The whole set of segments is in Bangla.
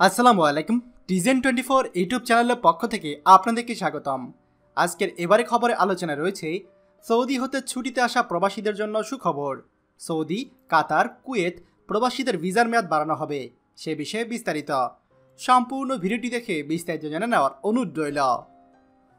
আসসালামু আলাইকুম। টিজেন টোয়েন্টি ফোর ইউটিউব চ্যানেলের পক্ষ থেকে আপনাদেরকে স্বাগতম। আজকের এবারে খবরে আলোচনা রয়েছে, সৌদি হতে ছুটিতে আসা প্রবাসীদের জন্য সুখবর। সৌদি, কাতার, কুয়েত প্রবাসীদের ভিসার মেয়াদ বাড়ানো হবে, সে বিষয়ে বিস্তারিত। সম্পূর্ণ ভিডিওটি দেখে বিস্তারিত জেনে নেওয়ার অনুরোধ রইল।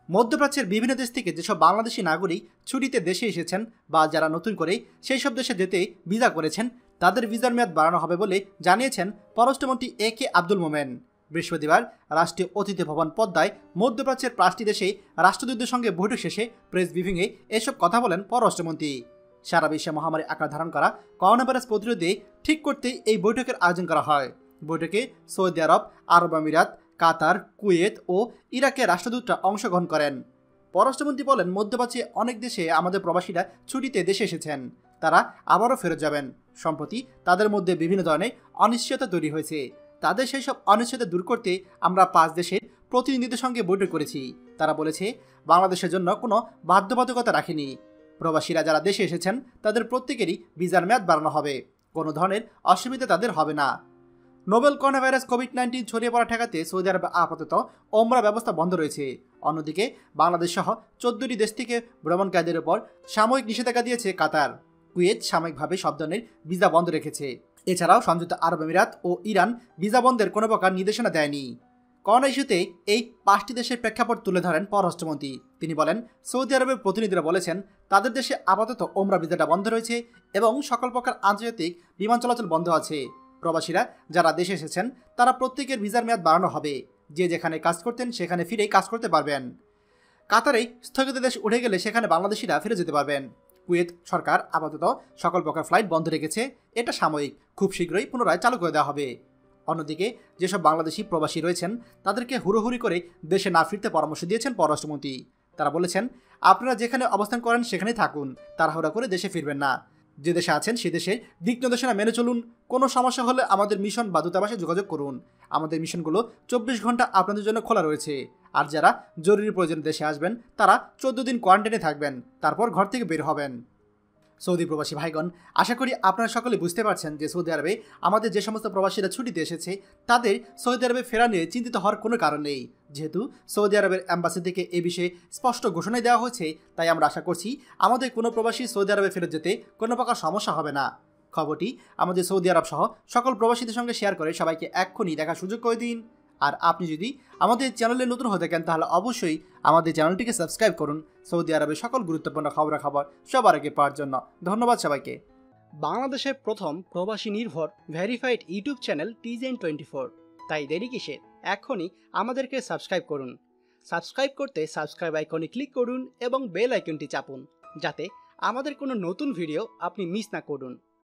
মধ্যপ্রাচ্যের বিভিন্ন দেশ থেকে যেসব বাংলাদেশি নাগরিক ছুটিতে দেশে এসেছেন বা যারা নতুন করে সেই সব দেশে যেতে ভিসা করেছেন তাদের ভিসার মেয়াদ বাড়ানো হবে বলে জানিয়েছেন পররাষ্ট্রমন্ত্রী এ কে আব্দুল মোমেন। বৃহস্পতিবার রাষ্ট্রীয় অতিথি ভবন পদ্মায় মধ্যপ্রাচ্যের পাঁচটি দেশে রাষ্ট্রদূতদের সঙ্গে বৈঠক শেষে প্রেস ব্রিফিংয়ে এসব কথা বলেন পররাষ্ট্রমন্ত্রী। সারা বিশ্বে মহামারী আকার ধারণ করা করোনা ভাইরাস প্রতিরোধে ঠিক করতে এই বৈঠকের আয়োজন করা হয়। বৈঠকে সৌদি আরব আরব আমিরাত, কাতার, কুয়েত ও ইরাকের রাষ্ট্রদূতরা অংশগ্রহণ করেন। পররাষ্ট্রমন্ত্রী বলেন, মধ্যপ্রাচ্যে অনেক দেশে আমাদের প্রবাসীরা ছুটিতে দেশে এসেছেন। তারা আবারও ফেরত যাবেন। সম্প্রতি তাদের মধ্যে বিভিন্ন ধরনের অনিশ্চয়তা তৈরি হয়েছে। তাদের সেই সব অনিশ্চয়তা দূর করতে আমরা পাঁচ দেশের প্রতিনিধিদের সঙ্গে বৈঠক করেছি। তারা বলেছে, বাংলাদেশের জন্য কোনো বাধ্যবাধকতা রাখেনি। প্রবাসীরা যারা দেশে এসেছেন, তাদের প্রত্যেকেরই ভিসার মেয়াদ বাড়ানো হবে। কোনো ধরনের অসুবিধা তাদের হবে না। Novel corona virus COVID nineteen ছড়িয়ে পড়া ঠেকাতে সৌদি আরবে আপাতত ওমরা ব্যবস্থা বন্ধ রয়েছে। অন্যদিকে বাংলাদেশ সহ চোদ্দটি দেশ থেকে ভ্রমণকারীদের উপর সাময়িক নিষেধাজ্ঞা দিয়েছে কাতার। কুয়েত সাময়িকভাবে সব ধরনের ভিসা বন্ধ রেখেছে। এছাড়াও সংযুক্ত আরব আমিরাত ও ইরান ভিসা বন্ধের কোনো প্রকার নির্দেশনা দেয়নি। করোনা ইস্যুতে এই পাঁচটি দেশের প্রেক্ষাপট তুলে ধরেন পররাষ্ট্রমন্ত্রী। তিনি বলেন, সৌদি আরবের প্রতিনিধিরা বলেছেন, তাদের দেশে আপাতত ওমরা ভিসাটা বন্ধ রয়েছে এবং সকল প্রকার আন্তর্জাতিক বিমান চলাচল বন্ধ আছে। প্রবাসীরা যারা দেশে এসেছেন, তারা প্রত্যেকের ভিসার মেয়াদ বাড়ানো হবে। যে যেখানে কাজ করতেন, সেখানে ফিরেই কাজ করতে পারবেন। কাতারে স্থগিত দেশ উঠে গেলে সেখানে বাংলাদেশিরা ফিরে যেতে পারবেন। কুয়েত সরকার আপাতত সকল প্রকার ফ্লাইট বন্ধ রেখেছে। এটা সাময়িক। খুব শীঘ্রই পুনরায় চালু করে দেওয়া হবে। অন্যদিকে, যেসব বাংলাদেশি প্রবাসী রয়েছেন, তাদেরকে হুড়োহুড়ি করে দেশে না ফিরতে পরামর্শ দিয়েছেন পররাষ্ট্রমন্ত্রী। তারা বলেছেন, আপনারা যেখানে অবস্থান করেন, সেখানেই থাকুন। তাড়াহুড়া করে দেশে ফিরবেন না। যে দেশে আছেন সে দেশে দিক নির্দেশনা মেনে চলুন। কোনো সমস্যা হলে আমাদের মিশন বা দূতাবাসে যোগাযোগ করুন। আমাদের মিশনগুলো চব্বিশ ঘণ্টা আপনাদের জন্য খোলা রয়েছে। আর যারা জরুরি প্রয়োজনে দেশে আসবেন, তারা চোদ্দ দিন কোয়ারেন্টাইনে থাকবেন, তারপর ঘর থেকে বের হবেন। সৌদি প্রবাসী ভাইগণ, আশা করি আপনারা সকলে বুঝতে পারছেন যে সৌদি আরবে আমাদের যে সমস্ত প্রবাসীরা ছুটিতে এসেছে, তাদের সৌদি আরবে ফেরা নিয়ে চিন্তিত হওয়ার কোনো কারণ নেই। যেহেতু সৌদি আরবের অ্যাম্বাসি থেকে এ বিষয়ে স্পষ্ট ঘোষণা দেওয়া হয়েছে, তাই আমরা আশা করছি আমাদের কোনো প্রবাসী সৌদি আরবে ফেরত যেতে কোনো প্রকার সমস্যা হবে না। খবরটি আমাদের সৌদি আরব সহ সকল প্রবাসীদের সঙ্গে শেয়ার করে সবাইকে এক্ষুনি দেখার সুযোগ করে দিন। আর আপনি যদি আমাদের চ্যানেলে নতুন হয়ে থাকেন, তাহলে অবশ্যই আমাদের চ্যানেলটিকে সাবস্ক্রাইব করুন। সৌদি আরবের সকল গুরুত্বপূর্ণ খবরাখবর সবার আগে পাওয়ার জন্য। ধন্যবাদ সবাইকে। বাংলাদেশের প্রথম প্রবাসী নির্ভর ভেরিফাইড ইউটিউব চ্যানেল টিজেন টোয়েন্টি ফোর তাই দেরি কিসের এখনই আমাদেরকে সাবস্ক্রাইব করুন। সাবস্ক্রাইব করতে সাবস্ক্রাইব আইকনে ক্লিক করুন এবং বেল আইকনটি চাপুন, যাতে আমাদের কোনো নতুন ভিডিও আপনি মিস না করুন।